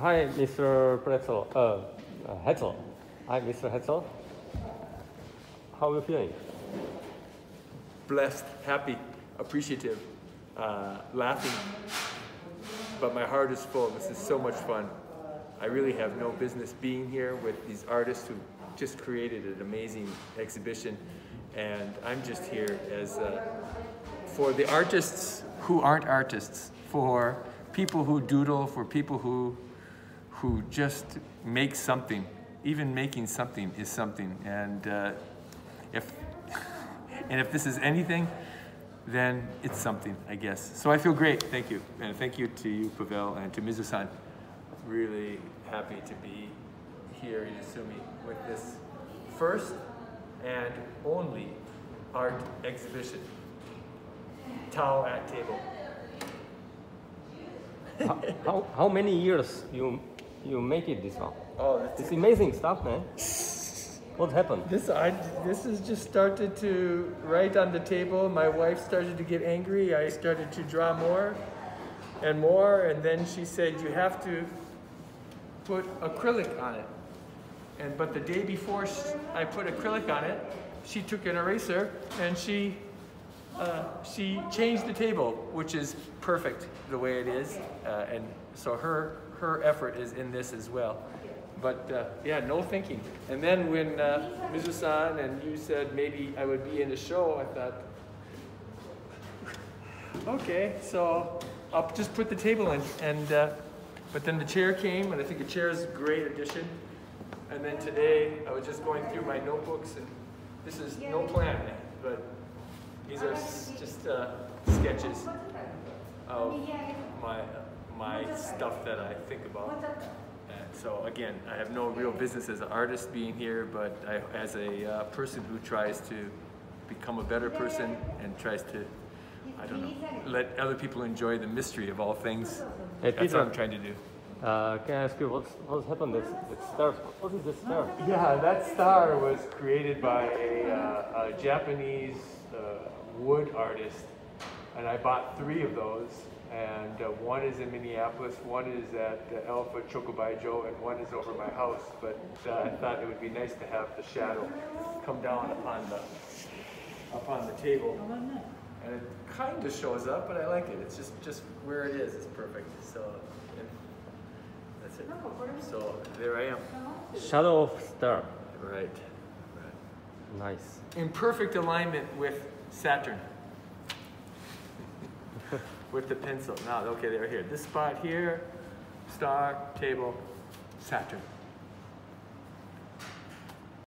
Hi, Mr. Pretzel. Uh, uh, Hetzel. Hi, Mr. Hetzel. How are you feeling? blessed, happy, appreciative, uh, laughing. But my heart is full. This is so much fun. I really have no business being here with these artists who just created an amazing exhibition. And I'm just here as uh, for the artists who aren't artists, for people who doodle, for people who who just make something. Even making something is something. And uh, if and if this is anything, then it's something, I guess. So I feel great. Thank you. And thank you to you, Pavel, and to Mizu-san. Really happy to be here in Isumi with this first and only art exhibition. Tao at table. how, how, how many years you you make it this one? Oh, that's It's amazing stuff, man. What happened? This I this is just started to write on the table. My wife started to get angry. I started to draw more and more, and then she said, "You have to put acrylic on it." And but the day before I put acrylic on it, she took an eraser and she uh, she changed the table, which is perfect the way it is, uh, and so her her effort is in this as well. But uh, yeah, no thinking. And then when uh, Mizu-san and you said maybe I would be in the show, I thought, okay, so I'll just put the table in. And uh, but then the chair came, and I think the chair is a great addition. And then today I was just going through my notebooks, and this is no plan, but these are just uh, sketches of my my stuff that I think about. And so again, I have no real business as an artist being here, but I, as a uh, person who tries to become a better person and tries to, I don't know, let other people enjoy the mystery of all things. Hey, That's Peter. what I'm trying to do. Uh, can I ask you what's what's happened? This, this star. What is this star? Yeah, that star was created by a, uh, a Japanese uh, wood artist, and I bought three of those. And uh, one is in Minneapolis, one is at uh, Alpha Chokobaijo, and one is over my house. But uh, I thought it would be nice to have the shadow come down upon the upon the table, and it kind of shows up, but I like it. It's just just where it is. It's perfect. So and that's it. So there I am. Shadow of star. Right. Nice. in perfect alignment with Saturn. with the pencil. Now, okay, they're here. This spot here, star, table, Saturn.